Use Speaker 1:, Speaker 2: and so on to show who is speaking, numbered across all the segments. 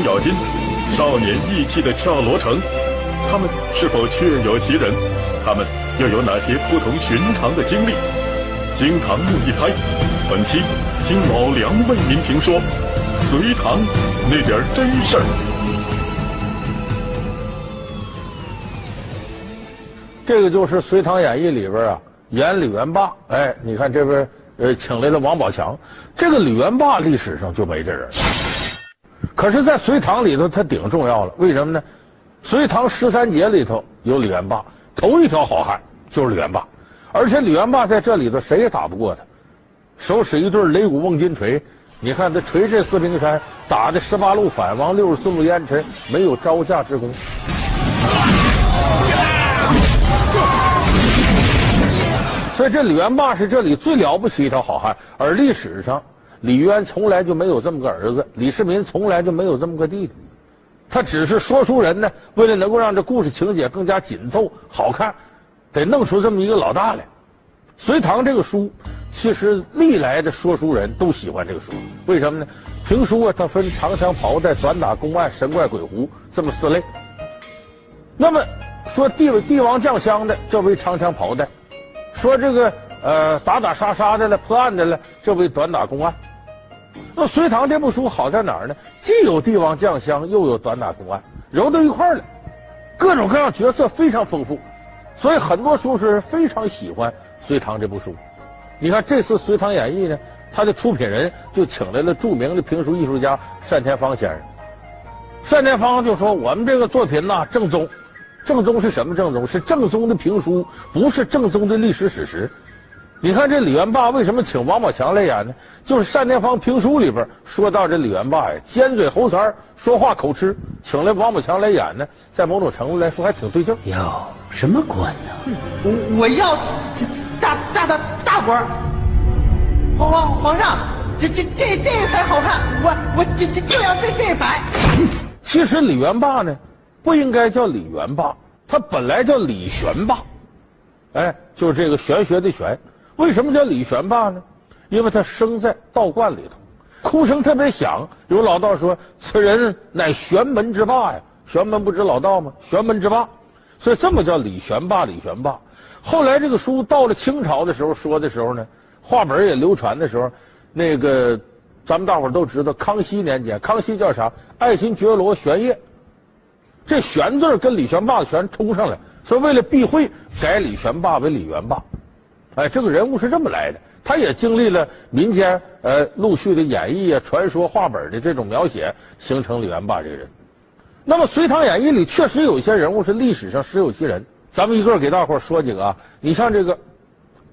Speaker 1: 程咬金，少年义气的俏罗成，他们是否确有其人？他们又有哪些不同寻常的经历？惊堂木一拍，本期听老梁为您评说隋唐那点真事儿。
Speaker 2: 这个就是《隋唐演义》里边啊，演李元霸。哎，你看这边呃，请来了王宝强。这个李元霸历史上就没这人，可是，在隋唐里头他顶重要了。为什么呢？隋唐十三杰里头有李元霸，头一条好汉就是李元霸。而且李元霸在这里头谁也打不过他，手使一对擂鼓瓮金锤，你看他锤这四平山，打的十八路反王，六十四路烟尘，没有招架之功。所以这李元霸是这里最了不起一条好汉，而历史上李渊从来就没有这么个儿子，李世民从来就没有这么个弟弟，他只是说书人呢，为了能够让这故事情节更加紧凑好看。得弄出这么一个老大来。隋唐这个书，其实历来的说书人都喜欢这个书。为什么呢？评书啊，它分长枪袍带、短打公案、神怪鬼狐这么四类。那么说帝帝王将相的，这为长枪袍带；说这个呃打打杀杀的了、破案的了，这为短打公案。那隋唐这部书好在哪儿呢？既有帝王将相，又有短打公案，揉到一块儿了，各种各样角色非常丰富。所以很多书是非常喜欢隋唐这部书。你看这次《隋唐演义》呢，它的出品人就请来了著名的评书艺术家单田芳先生。单田芳就说：“我们这个作品呐，正宗。正宗是什么正宗？是正宗的评书，不是正宗的历史史实。”你看这李元霸为什么请王宝强来演呢？就是单田芳评书里边说到这李元霸呀，尖嘴猴腮说话口吃，请来王宝强来演呢，在某种程度来说还挺对劲。
Speaker 3: 哟，什么官呢？
Speaker 4: 我我要大大大大官。皇皇皇上，这这这这一排好看，我我这这就要这这一排。
Speaker 2: 其实李元霸呢，不应该叫李元霸，他本来叫李玄霸，哎，就是这个玄学的玄。为什么叫李玄霸呢？因为他生在道观里头，哭声特别响。有老道说：“此人乃玄门之霸呀！玄门不知老道吗？玄门之霸，所以这么叫李玄霸。李玄霸。后来这个书到了清朝的时候说的时候呢，话本也流传的时候，那个咱们大伙都知道，康熙年间，康熙叫啥？爱新觉罗玄烨。这玄字跟李玄霸的玄冲上来，所以为了避讳，改李玄霸为李元霸。哎，这个人物是这么来的，他也经历了民间呃陆续的演绎啊、传说、话本的这种描写，形成李元霸这个人。那么《隋唐演义》里确实有一些人物是历史上实有其人，咱们一个给大伙说几个啊。你像这个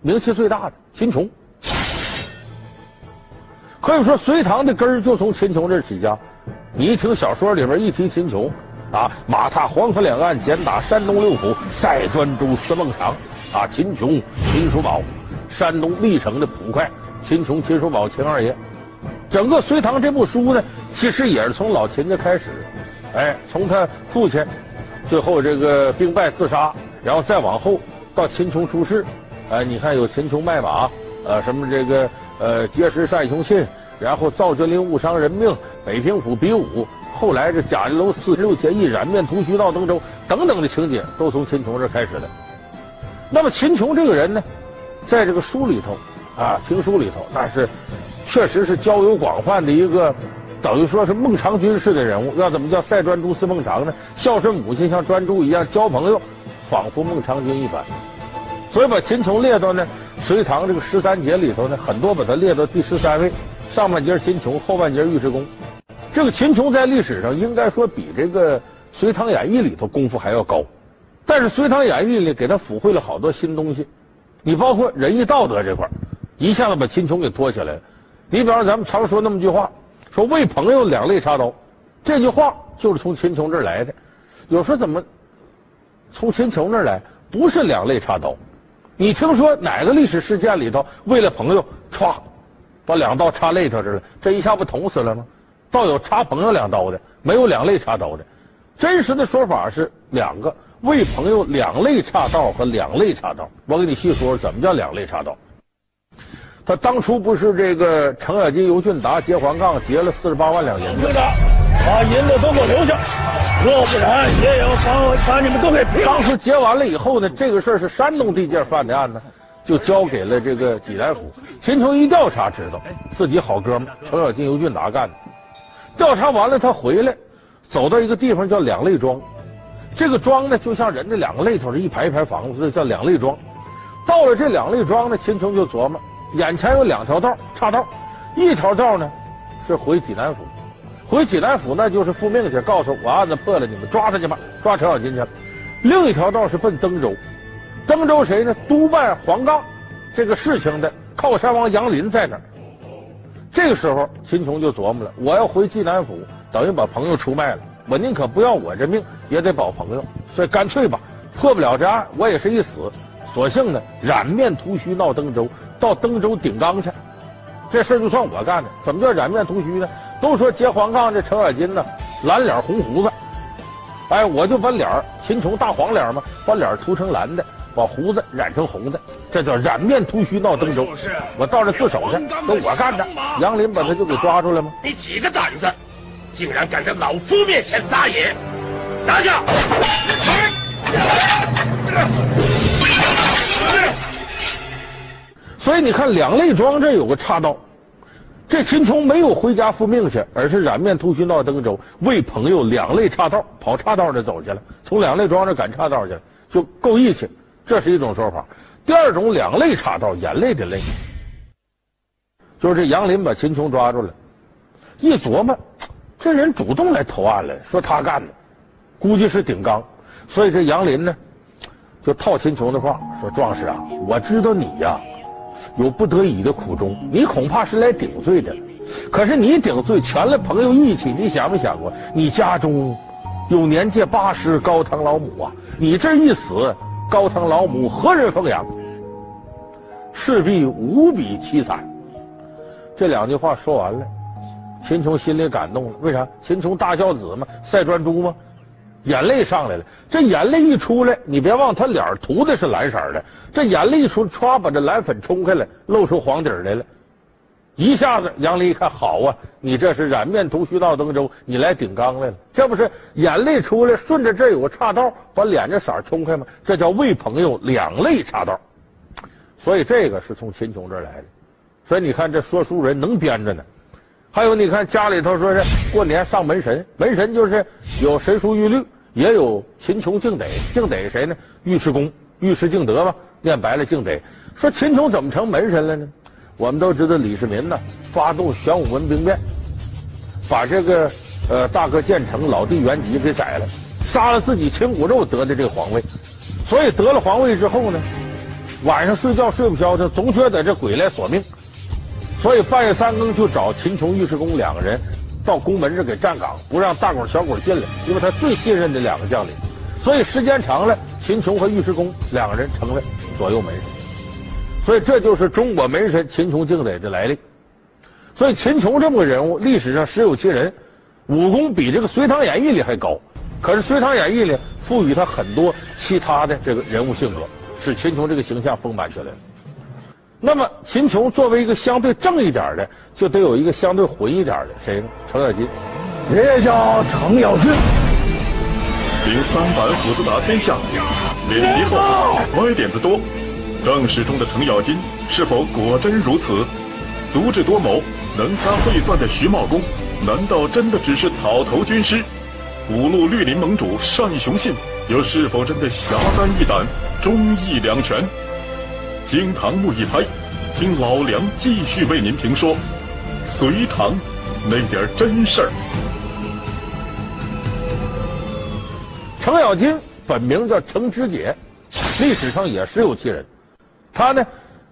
Speaker 2: 名气最大的秦琼，可以说隋唐的根儿就从秦琼这起家。你一听小说里边一提秦琼，啊，马踏黄河两岸，简打山东六府，赛专诸司孟尝。啊，秦琼、秦叔宝，山东历城的捕快，秦琼、秦叔宝、秦二爷，整个隋唐这部书呢，其实也是从老秦家开始，哎，从他父亲，最后这个兵败自杀，然后再往后到秦琼出世，哎，你看有秦琼卖马，呃，什么这个呃结识单雄信，然后赵君林误伤人命，北平府比武，后来这贾家楼四十六结义，染面屠须到登州等等的情节，都从秦琼这开始的。那么秦琼这个人呢，在这个书里头，啊，评书里头，那是确实是交友广泛的一个，等于说是孟尝君式的人物。要怎么叫赛专诸似孟尝呢？孝顺母亲，像专诸一样交朋友，仿佛孟尝君一般。所以把秦琼列到呢隋唐这个十三杰里头呢，很多把他列到第十三位。上半截秦琼，后半截尉迟恭。这个秦琼在历史上应该说比这个《隋唐演义》里头功夫还要高。但是《隋唐演义》里给他抚会了好多新东西，你包括仁义道德这块一下子把秦琼给托起来了。你比方咱们常说那么句话，说为朋友两肋插刀，这句话就是从秦琼这儿来的。有时候怎么从秦琼那儿来？不是两肋插刀，你听说哪个历史事件里头为了朋友歘，把两刀插肋头这了？这一下不捅死了吗？倒有插朋友两刀的，没有两肋插刀的。真实的说法是两个。为朋友两肋插刀和两肋插刀，我给你细说说怎么叫两肋插刀。他当初不是这个程咬金、尤俊达结黄杠，结了四十八万两银子。
Speaker 5: 把银子都给我留下，要不然也要把我把你们都给劈了。
Speaker 2: 当时结完了以后呢，这个事儿是山东地界犯的案呢，就交给了这个济南府。秦琼一调查，知道自己好哥们程咬金、尤俊达干的。调查完了，他回来，走到一个地方叫两肋庄，这个庄呢，就像人的两个肋头是一排一排房子，叫两肋庄。到了这两肋庄呢，秦琼就琢磨，眼前有两条道岔道，一条道呢是回济南府，回济南府那就是复命去，告诉我案子破了，你们抓他去吧，抓程咬金去。另一条道是奔登州，登州谁呢？督办黄冈这个事情的靠山王杨林在哪儿。这个时候，秦琼就琢磨了：我要回济南府，等于把朋友出卖了。我宁可不要我这命，也得保朋友。所以干脆吧，破不了这案，我也是一死。索性呢，染面涂须闹登州，到登州顶缸去。这事儿就算我干的。怎么叫染面涂须呢？都说接黄杠这程咬金呢，蓝脸红胡子。哎，我就把脸，秦琼大黄脸嘛，把脸涂成蓝的。把胡子染成红的，这叫染面涂须闹登州。我到这自首去，都我干的。杨林把他就给抓住了吗？
Speaker 5: 你几个胆子，竟然敢在老夫面前撒野！拿下！
Speaker 2: 所以你看，两肋庄这有个岔道，这秦琼没有回家复命去，而是染面涂须闹登州，为朋友两肋岔道，跑岔道那走去了，从两肋庄这赶岔道去了，就够义气。这是一种说法，第二种两肋插刀，眼泪的泪，就是这杨林把秦琼抓住了，一琢磨，这人主动来投案了，说他干的，估计是顶缸，所以这杨林呢，就套秦琼的话说：“壮士啊，我知道你呀，有不得已的苦衷，你恐怕是来顶罪的，可是你顶罪全了朋友义气，你想没想过，你家中有年届八十高堂老母啊，你这一死。”高堂老母何人奉养？势必无比凄惨。这两句话说完了，秦琼心里感动了。为啥？秦琼大孝子嘛，赛专诸嘛，眼泪上来了。这眼泪一出来，你别忘他脸涂的是蓝色的。这眼泪一出，歘把这蓝粉冲开了，露出黄底来了。一下子，杨林一看，好啊，你这是染面涂须到登州，你来顶缸来了。这不是眼泪出来，顺着这有个岔道，把脸这色冲开吗？这叫为朋友两肋插刀。所以这个是从秦琼这儿来的。所以你看，这说书人能编着呢。还有，你看家里头说是过年上门神，门神就是有神书玉律，也有秦琼敬得，敬得谁呢？尉迟恭、尉迟敬德吧，念白了敬得。说秦琼怎么成门神了呢？我们都知道李世民呢，发动玄武门兵变，把这个呃大哥建成老弟元吉给宰了，杀了自己亲骨肉得的这个皇位，所以得了皇位之后呢，晚上睡觉睡不消停，总觉得这鬼来索命，所以半夜三更就找秦琼、尉迟恭两个人到宫门这给站岗，不让大鬼小鬼进来，因为他最信任的两个将领，所以时间长了，秦琼和尉迟恭两个人成了左右门神。所以这就是中国门神秦琼敬得的来历。所以秦琼这么个人物，历史上实有其人，武功比这个《隋唐演义》里还高。可是《隋唐演义》里赋予他很多其他的这个人物性格，使秦琼这个形象丰满起来了。那么秦琼作为一个相对正一点的，就得有一个相对混一点的，谁呢？程咬金。
Speaker 5: 爷爷叫程咬金，
Speaker 1: 凭三板斧子打天下，脸皮厚，歪点子多。正史中的程咬金是否果真如此？足智多谋、能掐会算的徐茂公，难道真的只是草头军师？五路绿林盟主单雄信又是否真的侠肝义胆、忠义两全？惊堂木一拍，听老梁继续为您评说隋唐那点真事儿。
Speaker 2: 程咬金本名叫程知解，历史上也是有其人。他呢，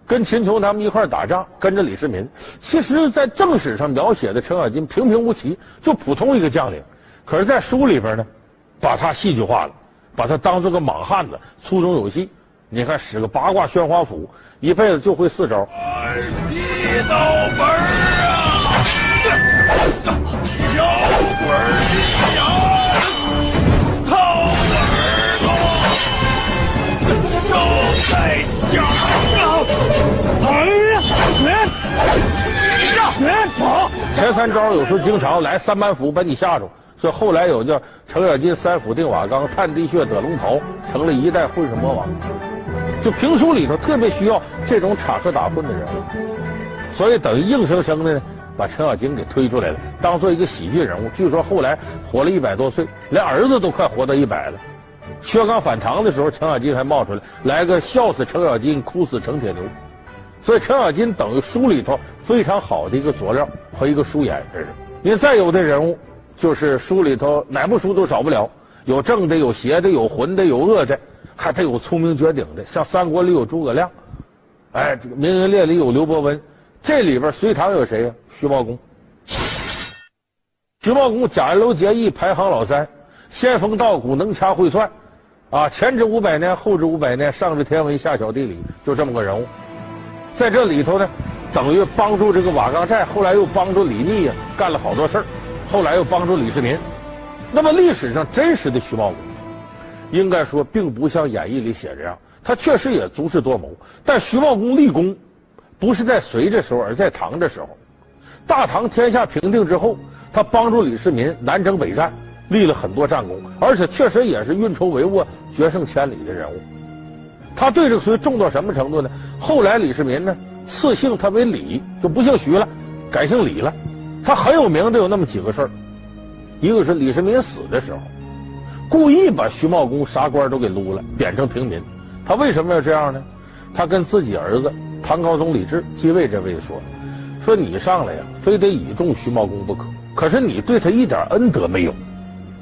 Speaker 2: 跟秦琼他们一块打仗，跟着李世民。其实，在正史上描写的程咬金平平无奇，就普通一个将领。可是，在书里边呢，把他戏剧化了，把他当做个莽汉子，粗中有细。你看，使个八卦宣花斧，一辈子就会四招。
Speaker 5: 一道门啊，小鬼儿呀，
Speaker 2: 前三招有时候经常来三板斧把你吓住，所以后来有叫程咬金三斧定瓦岗，探地穴得龙袍，成了一代混世魔王。就评书里头特别需要这种插科打诨的人物，所以等于硬生生的把程咬金给推出来了，当做一个喜剧人物。据说后来活了一百多岁，连儿子都快活到一百了。薛刚反唐的时候，程咬金还冒出来来个笑死程咬金，哭死程铁牛。所以程咬金等于书里头非常好的一个佐料和一个书眼这是。因为再有的人物，就是书里头哪部书都少不了，有正的，有邪的，有混的，有恶的。还得有聪明绝顶的，像三国里有诸葛亮，哎，这个名人列里有刘伯温，这里边隋唐有谁呀？徐茂公。徐茂公贾云楼结义排行老三，仙风道骨能掐会算，啊，前知五百年，后知五百年，上知天文，下晓地理，就这么个人物。在这里头呢，等于帮助这个瓦岗寨，后来又帮助李密啊，干了好多事儿，后来又帮助李世民。那么历史上真实的徐茂公。应该说，并不像演义里写这样。他确实也足智多谋，但徐茂公立功，不是在隋的时候，而在唐的时候。大唐天下平定之后，他帮助李世民南征北战，立了很多战功，而且确实也是运筹帷幄、决胜千里的人物。他对这个隋重到什么程度呢？后来李世民呢，赐姓他为李，就不姓徐了，改姓李了。他很有名的有那么几个事儿，一个是李世民死的时候。故意把徐茂公啥官都给撸了，贬成平民。他为什么要这样呢？他跟自己儿子唐高宗李治继位这位说：“说你上来呀，非得倚重徐茂公不可。可是你对他一点恩德没有，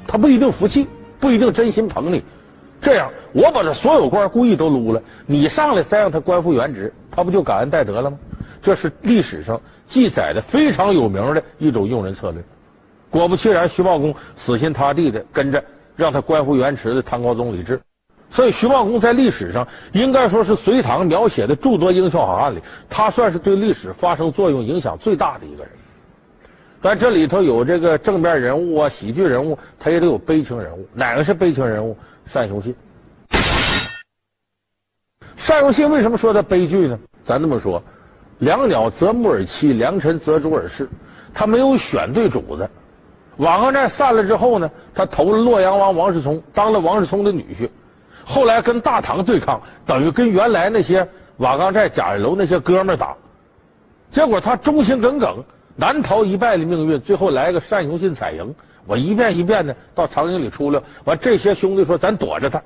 Speaker 2: 他不一定服气，不一定真心疼你。这样，我把这所有官故意都撸了，你上来再让他官复原职，他不就感恩戴德了吗？这是历史上记载的非常有名的一种用人策略。果不其然，徐茂公死心塌地的跟着。”让他官复原职的唐高宗李治，所以徐茂公在历史上应该说是隋唐描写的诸多英雄好汉里，他算是对历史发生作用、影响最大的一个人。但这里头有这个正面人物啊，喜剧人物，他也得有悲情人物。哪个是悲情人物？单雄信。单雄信为什么说他悲剧呢？咱这么说，良鸟择木而栖，良臣择主而事，他没有选对主子。瓦岗寨散了之后呢，他投了洛阳王王世充，当了王世充的女婿。后来跟大唐对抗，等于跟原来那些瓦岗寨贾云楼那些哥们打。结果他忠心耿耿，难逃一败的命运。最后来个单雄信采营，我一遍一遍的到长营里出来。完，这些兄弟说：“咱躲着他。”